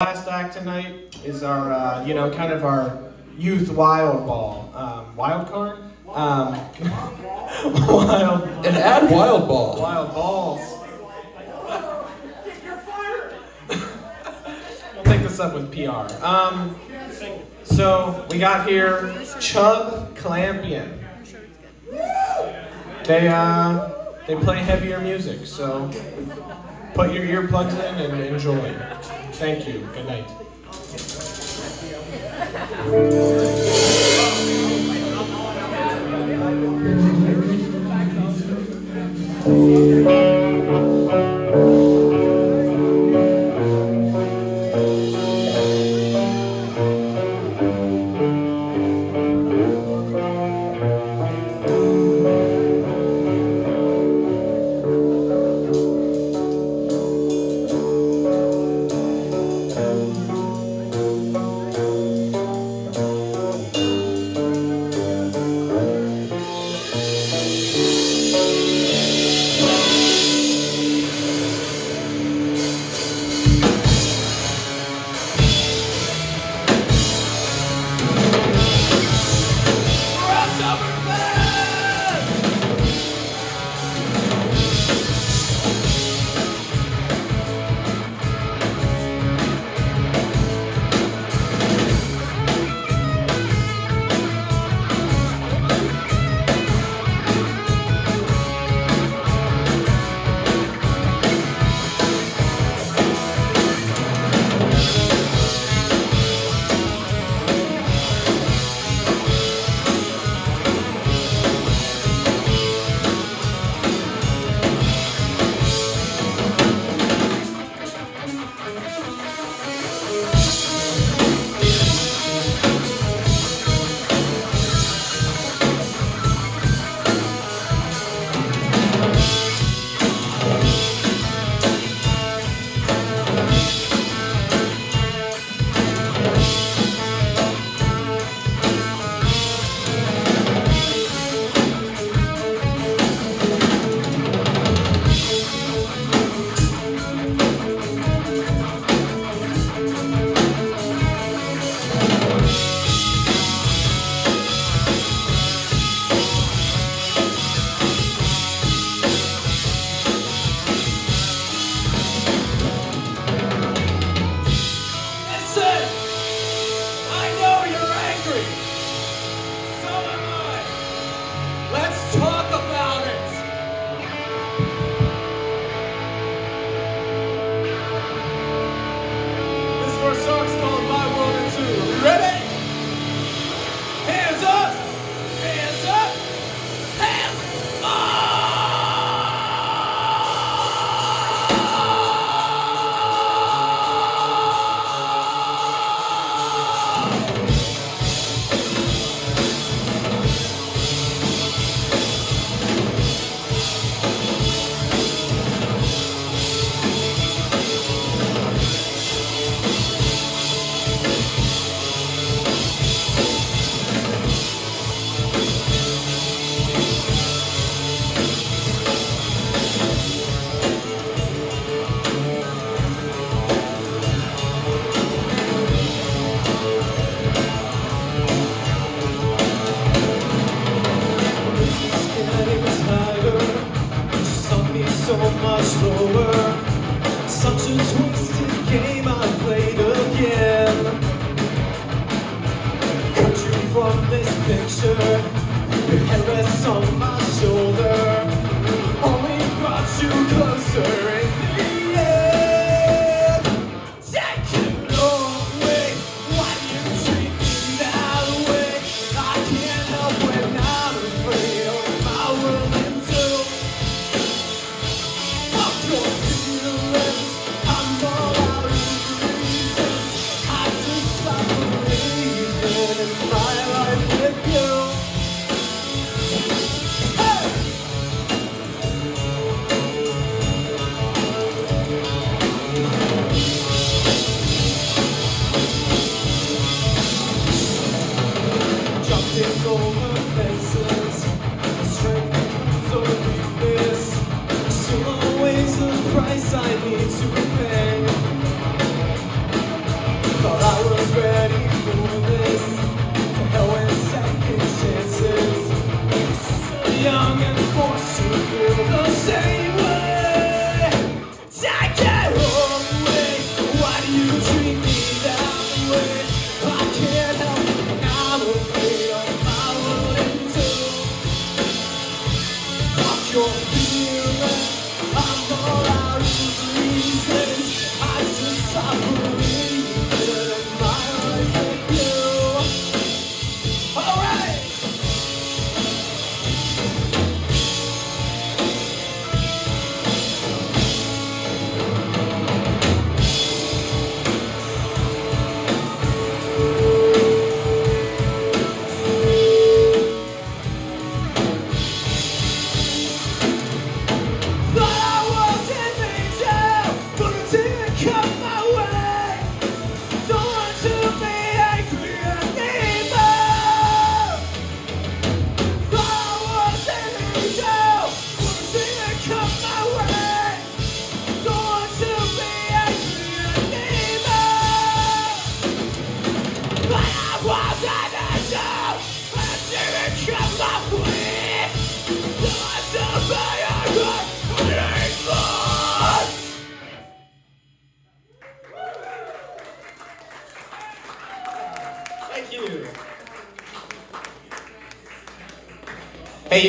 Last act tonight is our, uh, you know, kind of our youth wild ball, um, wild card, um, wild, And add wild ball. wild balls. we'll take this up with PR. Um, so we got here Chub Clampion. They uh, they play heavier music, so put your earplugs in and enjoy. Thank you. Good night.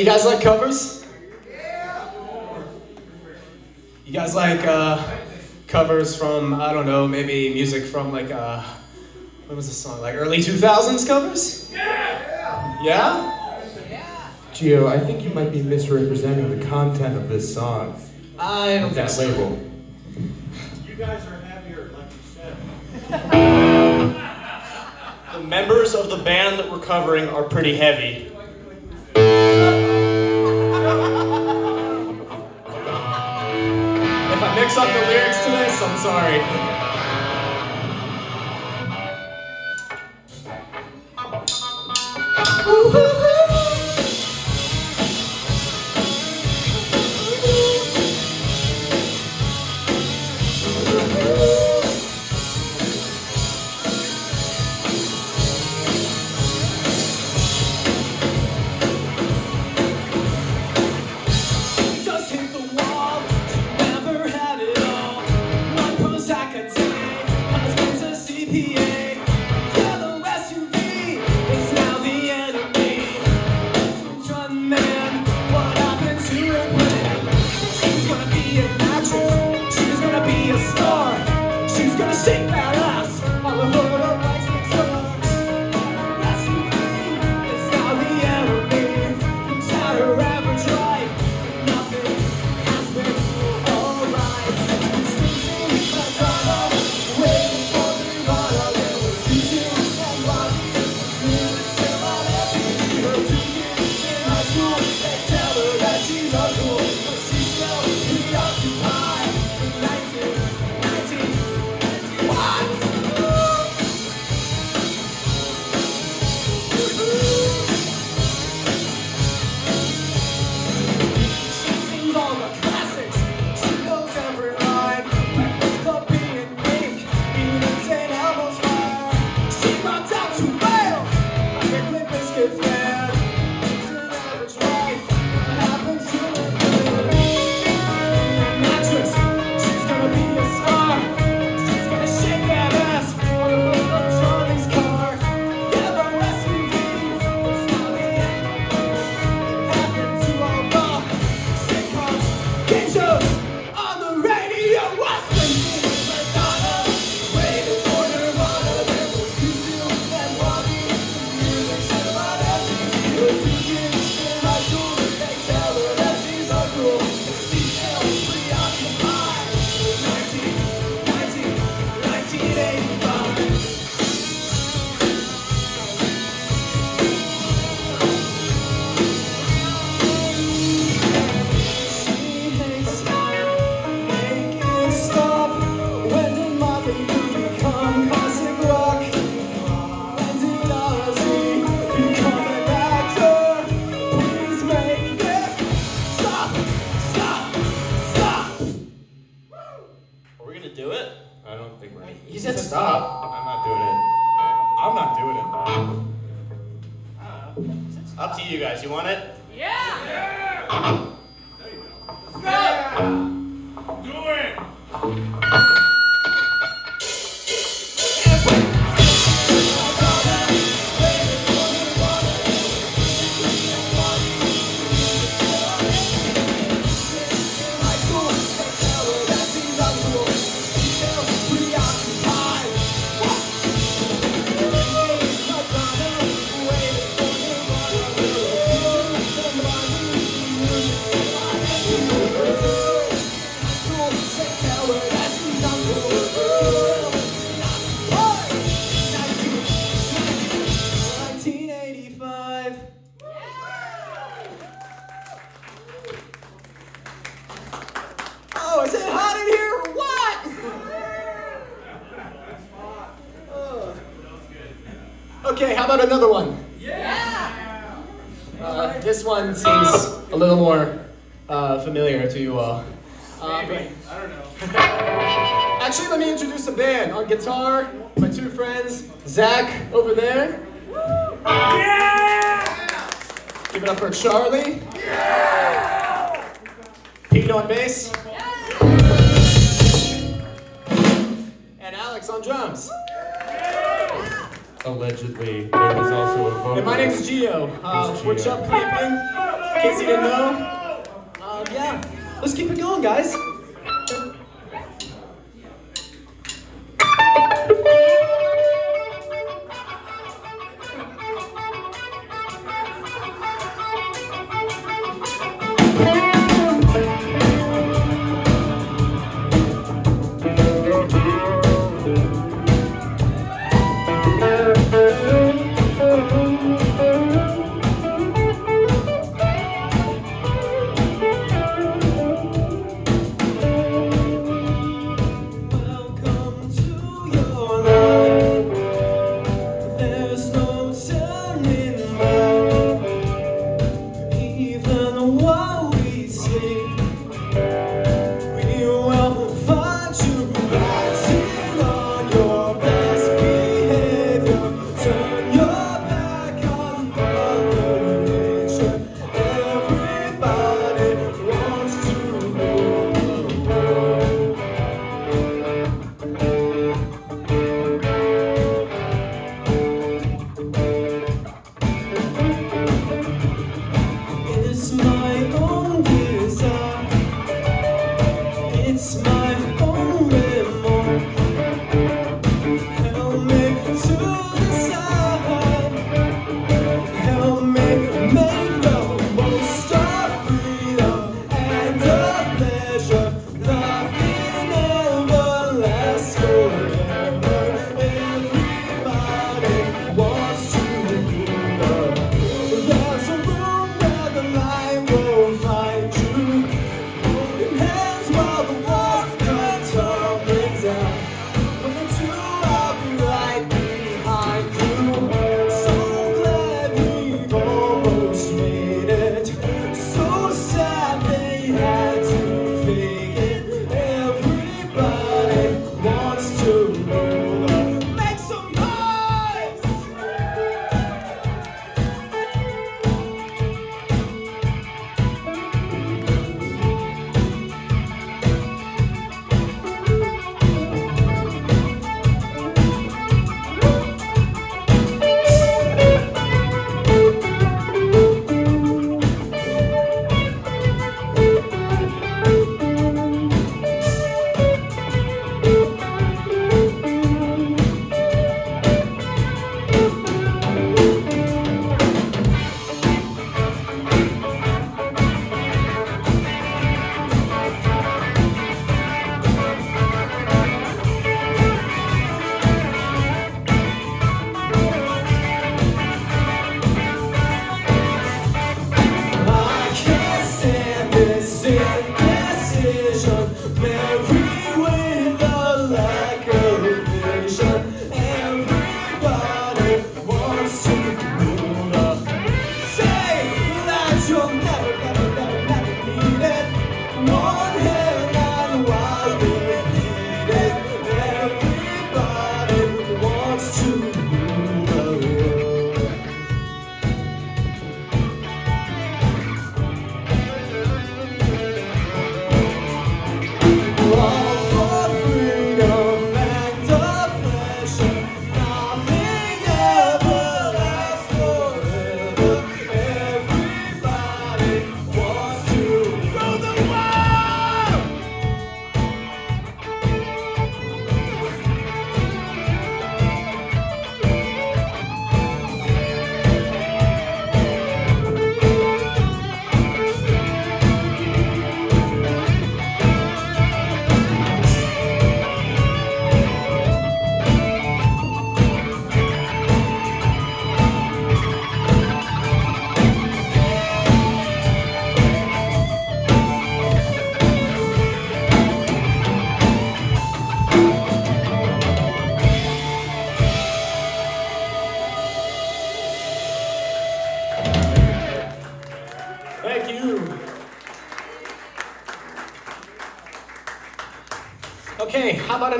you guys like covers? You guys like uh, covers from, I don't know, maybe music from like, uh, what was the song, like early 2000s covers? Yeah! Yeah? Geo, Gio, I think you might be misrepresenting the content of this song. I don't that so. label. You guys are heavier, like you said. the members of the band that we're covering are pretty heavy. sorry. stop. I'm not doing it. I'm not doing it. Uh, Up to you guys. You want it? Yeah. yeah. Zach over there. Give it up for Charlie. Pete on bass. And Alex on drums. Allegedly, there was also a vocalist. And my name's Gio. Uh, Who's we're Gio? Chub Clampion. In case you didn't know. Uh, yeah, let's keep it going, guys.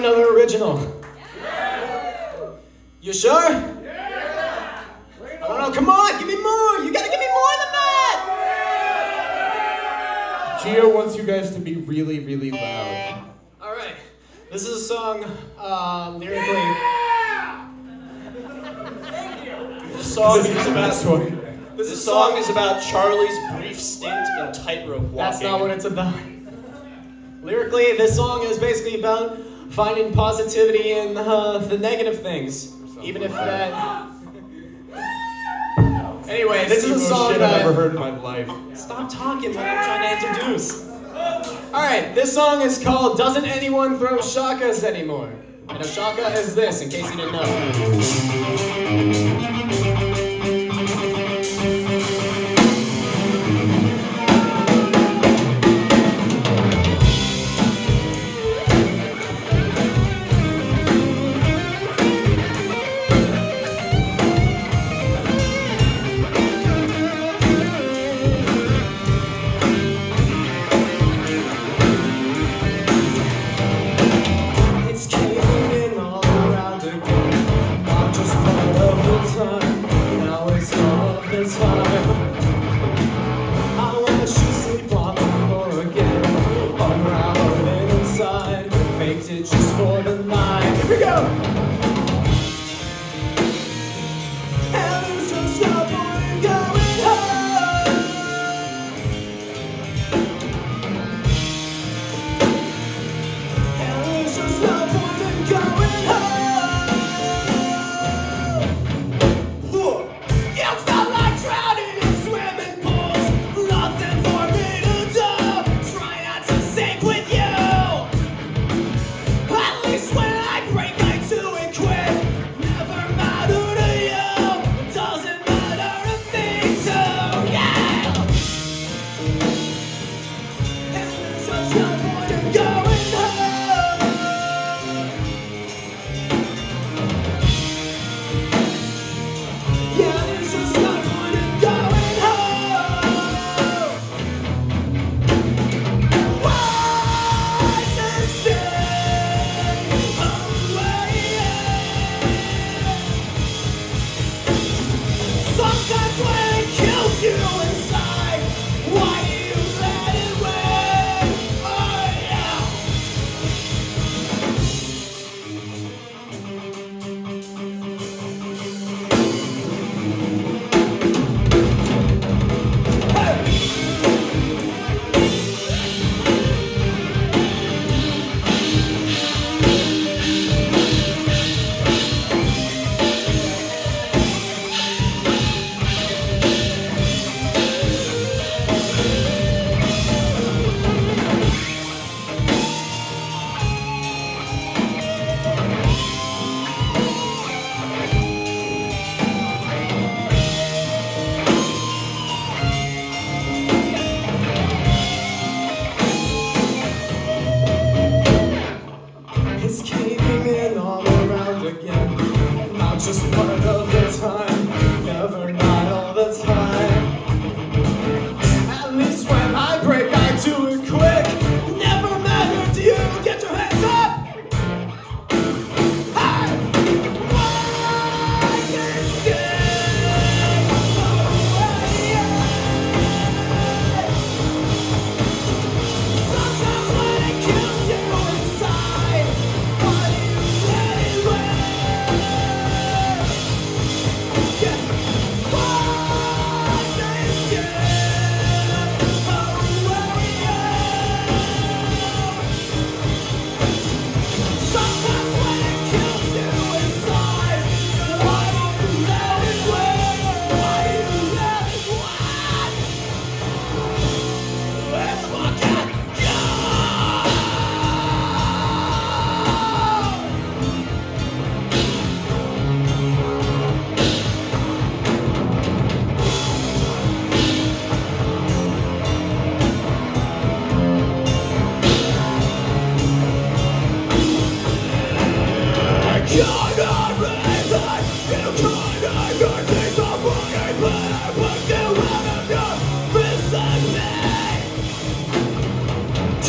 Another original? You sure? Yeah. I don't know. Come on, give me more. You gotta give me more than that. Gio wants you guys to be really, really loud. All right. This is a song uh, lyrically. This song is This about one. This this is song is about Charlie's brief stint in tightrope walking. That's not what it's about. Lyrically, this song is basically about finding positivity in uh, the negative things, even if that. Anyway, this is a song shit I've that. ever heard in my life. Stop talking when I'm trying to introduce. Alright, this song is called Doesn't Anyone Throw Shakas Anymore? And a shaka is this, in case you didn't know. Just part of the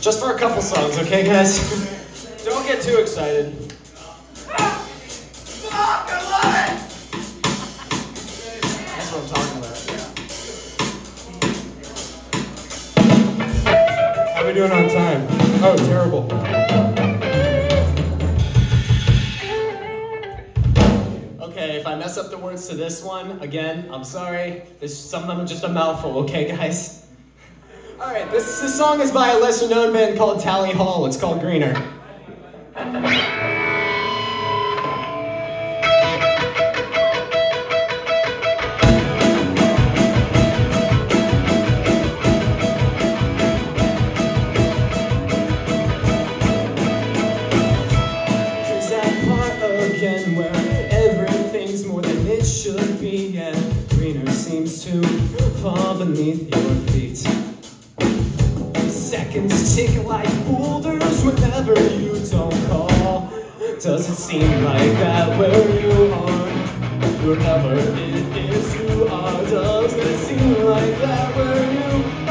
Just for a couple songs, okay, guys? Don't get too excited. That's what I'm talking about. How are we doing on time? Oh, terrible. Okay, if I mess up the words to this one, again, I'm sorry. This, some of them are just a mouthful, okay, guys? Alright, this, this song is by a lesser known band called Tally Hall. It's called Greener. Should be and greener seems to fall beneath your feet? Seconds tick like boulders whenever you don't call. Does it seem like that where you are? Wherever it is you are, does it seem like that where you are?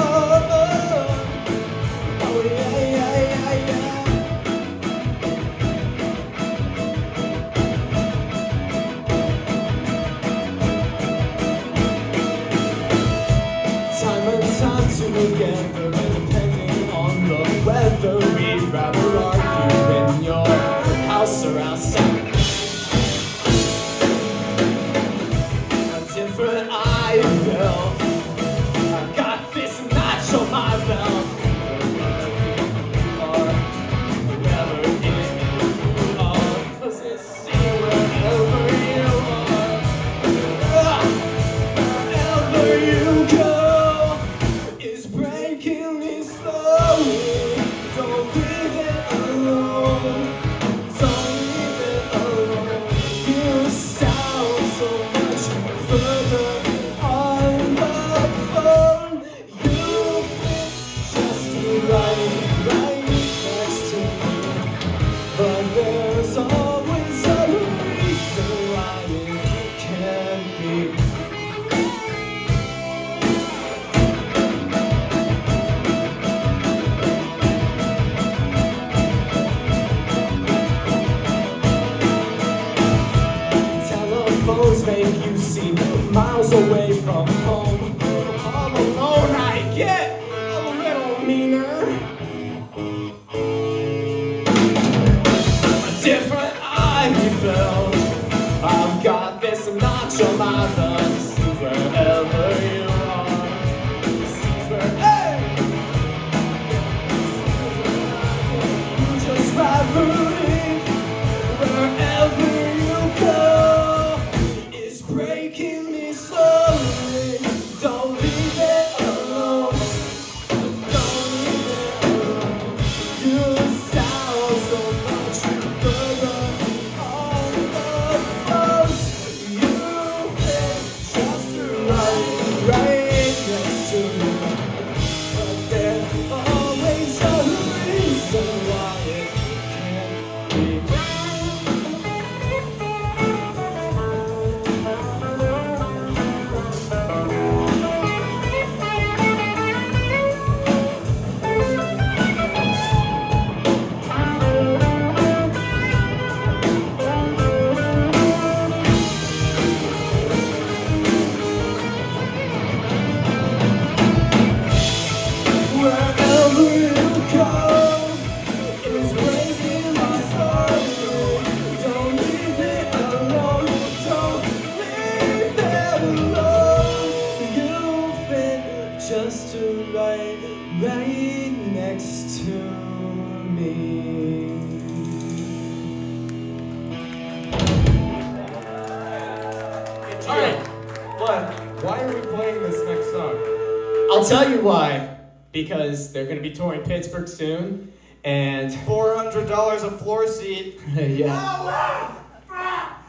because they're going to be touring Pittsburgh soon. And $400 a floor seat. yeah.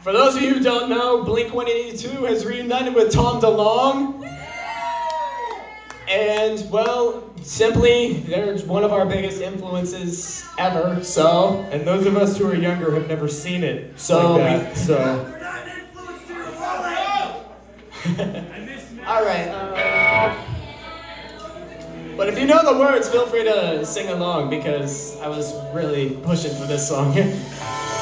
For those of you who don't know, Blink 182 has reunited with Tom DeLonge. And, well, simply, they're one of our biggest influences ever, so. And those of us who are younger have never seen it. So, like we, so. All right. Uh, but if you know the words, feel free to sing along because I was really pushing for this song.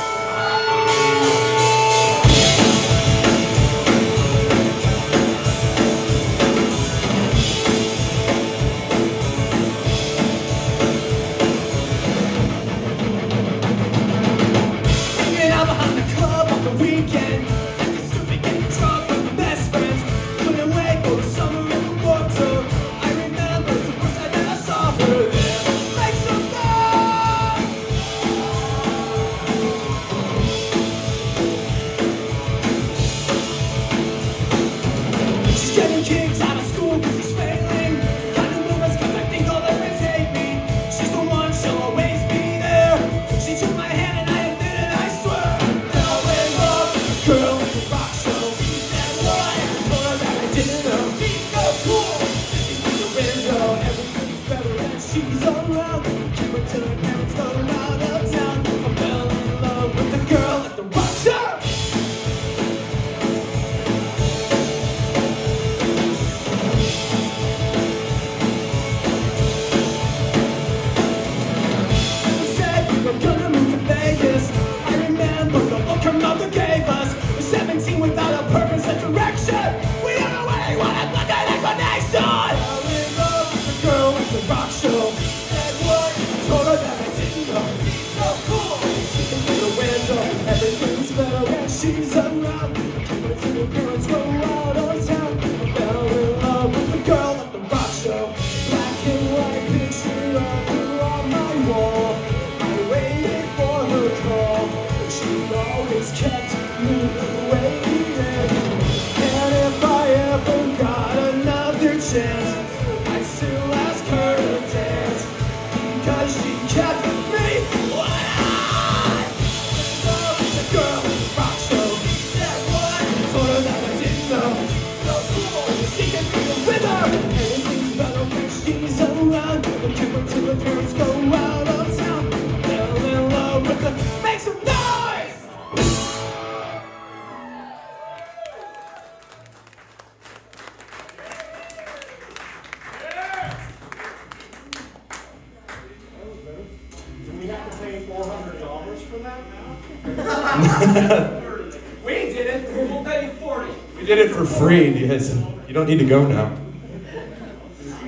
go now.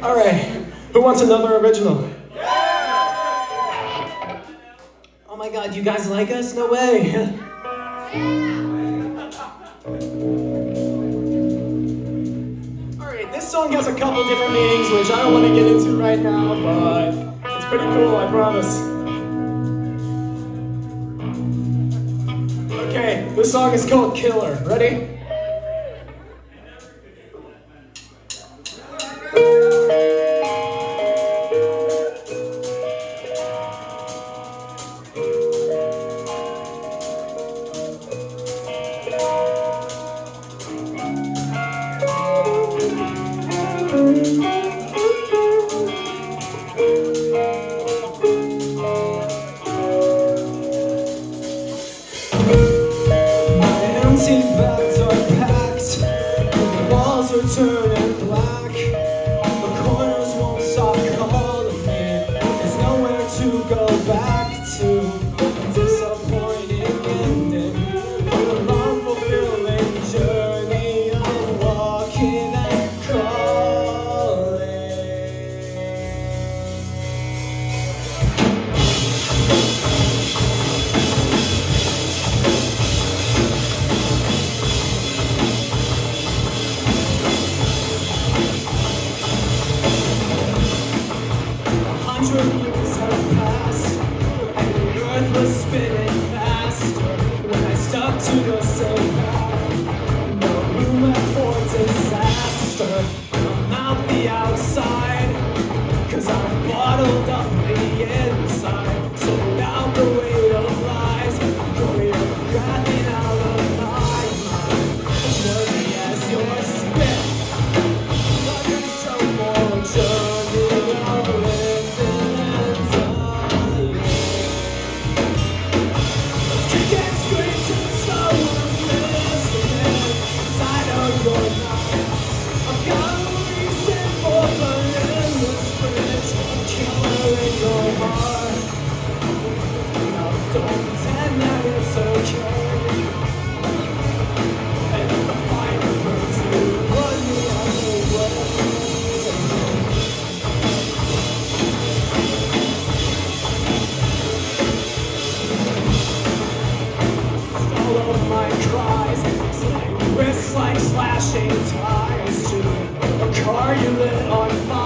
All right, who wants another original? Yeah! Oh my God, you guys like us? No way. All right, this song has a couple different meanings, which I don't want to get into right now, but it's pretty cool, I promise. Okay, this song is called Killer. Ready? Eu sei. A car you lit on fire,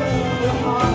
world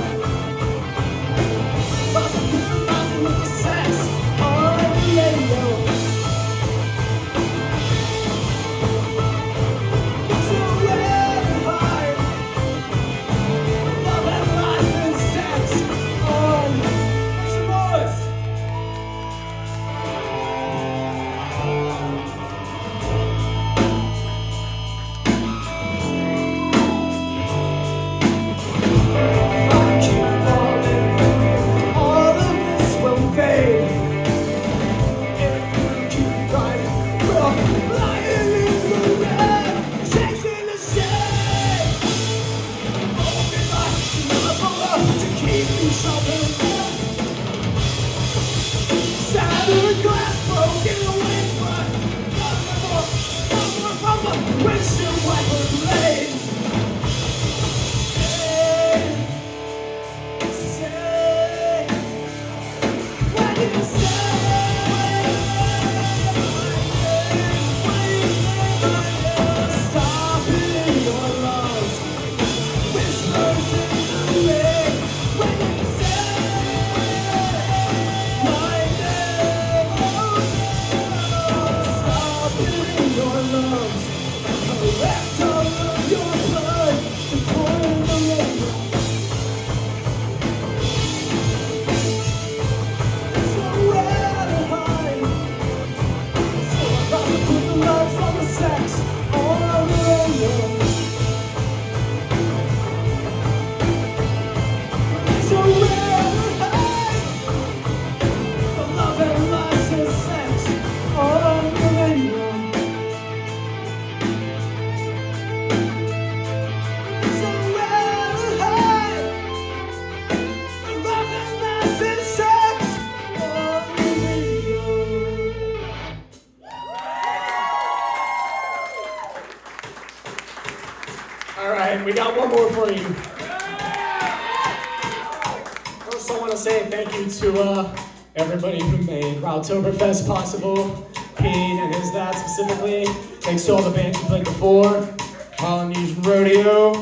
everybody who made Rauchtoberfest possible. Pete and his dad specifically. Thanks to all the bands who played before. Polynesian Rodeo.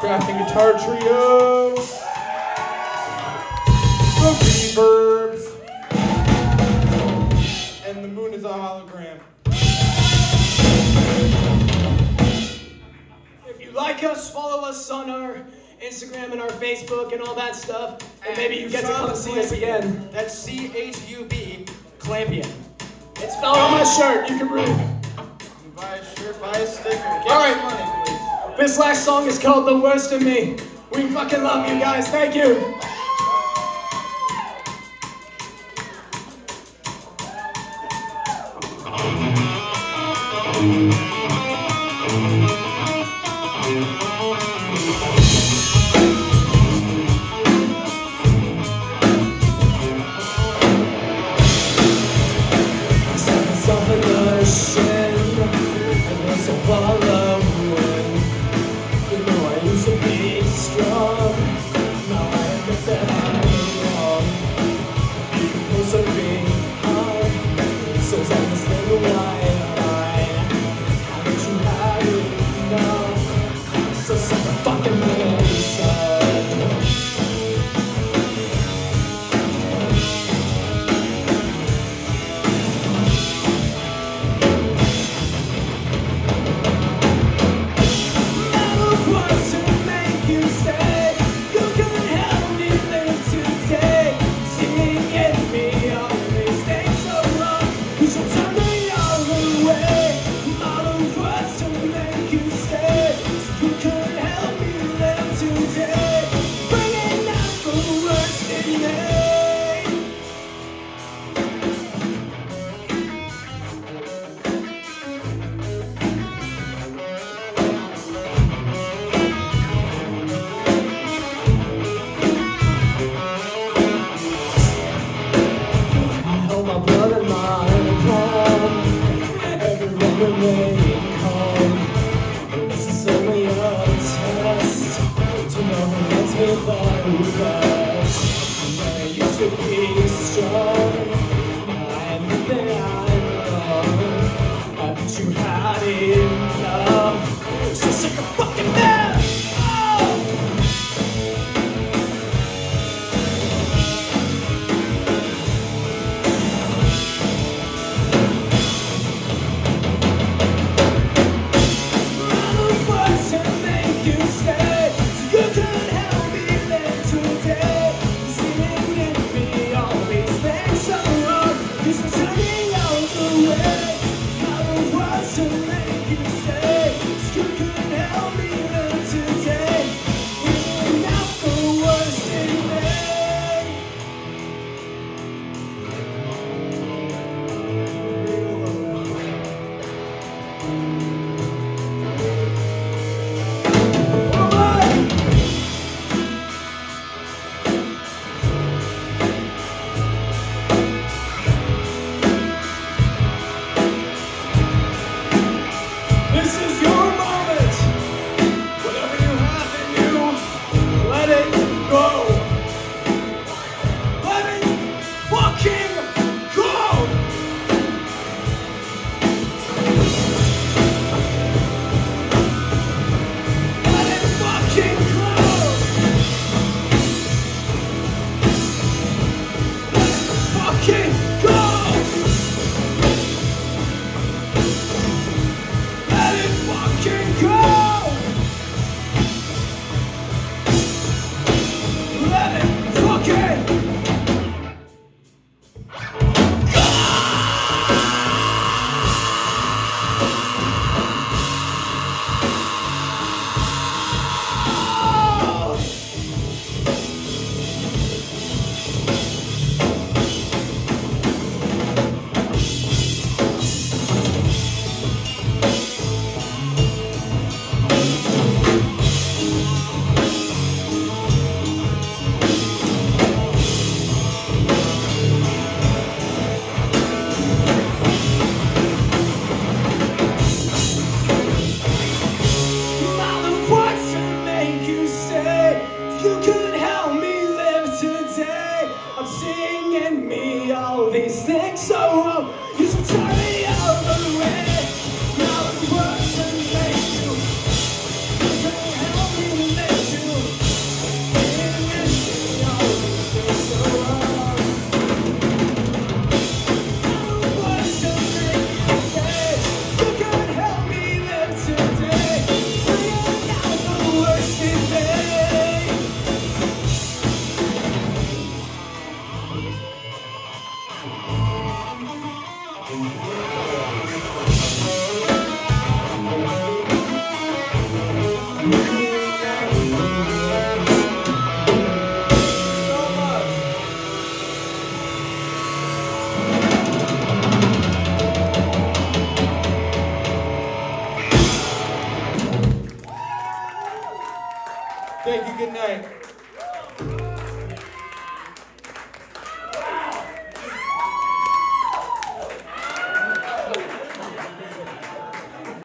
Crafting Guitar Facebook and all that stuff. And maybe you get to come see us again. That's C H U B, Clampion. It's spelled on my shirt. You can read. Buy a shirt, buy a sticker. Give All right. money, please. This last song is called The Worst of Me. We fucking love you guys. Thank you.